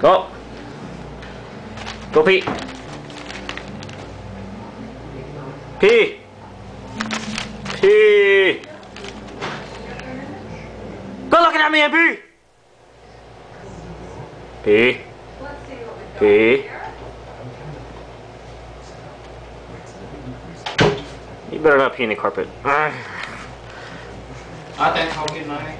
Go. Go pee. Pee. Pee. Go looking at me and pee. Pee. Pee. You better not pee in the carpet. I think I'll get my